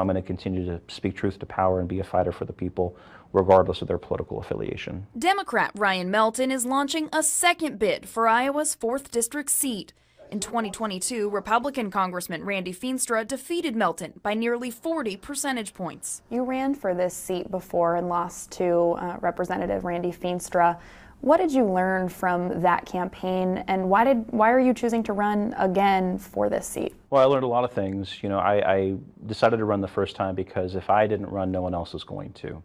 I'm going to continue to speak truth to power and be a fighter for the people, regardless of their political affiliation. Democrat Ryan Melton is launching a second bid for Iowa's 4th District seat. In 2022, Republican Congressman Randy Feenstra defeated Melton by nearly 40 percentage points. You ran for this seat before and lost to uh, Representative Randy Feenstra. What did you learn from that campaign, and why did why are you choosing to run again for this seat? Well, I learned a lot of things. You know, I, I decided to run the first time because if I didn't run, no one else was going to,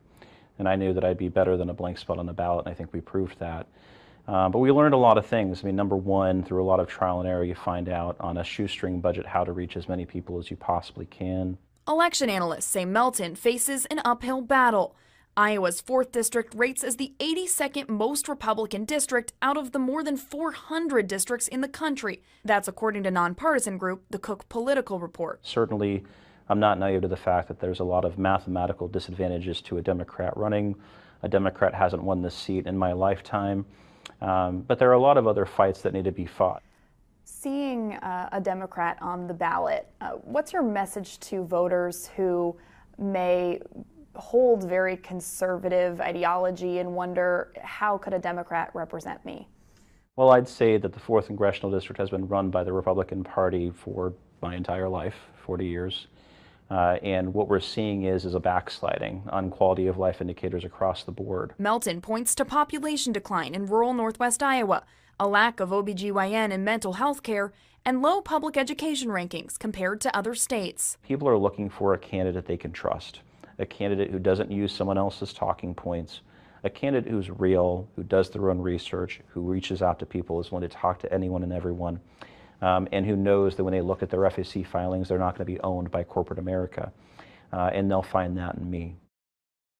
and I knew that I'd be better than a blank spot on the ballot, and I think we proved that. Um, but we learned a lot of things. I mean, number one, through a lot of trial and error, you find out on a shoestring budget how to reach as many people as you possibly can. Election analysts say Melton faces an uphill battle. Iowa's 4th District rates as the 82nd most Republican district out of the more than 400 districts in the country. That's according to nonpartisan group, the Cook Political Report. Certainly, I'm not naive to the fact that there's a lot of mathematical disadvantages to a Democrat running. A Democrat hasn't won this seat in my lifetime. Um, but there are a lot of other fights that need to be fought. Seeing uh, a Democrat on the ballot, uh, what's your message to voters who may hold very conservative ideology and wonder how could a Democrat represent me? Well, I'd say that the 4th Congressional District has been run by the Republican Party for my entire life, 40 years. Uh, and what we're seeing is is a backsliding on quality of life indicators across the board. Melton points to population decline in rural northwest Iowa, a lack of OBGYN and mental health care, and low public education rankings compared to other states. People are looking for a candidate they can trust, a candidate who doesn't use someone else's talking points, a candidate who's real, who does their own research, who reaches out to people, is willing to talk to anyone and everyone um, and who knows that when they look at their FEC filings, they're not going to be owned by corporate America. Uh, and they'll find that in me.